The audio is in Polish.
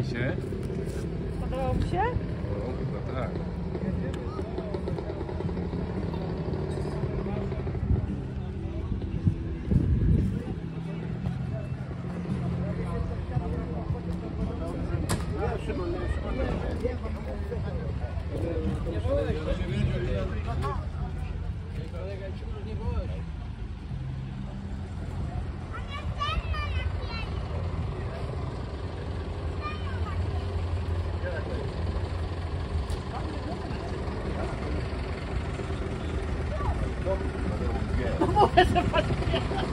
mi się. Podobało mi się? No, chyba tak. Nie, Szymon, nie, Szymon. ¿Cómo que se partía?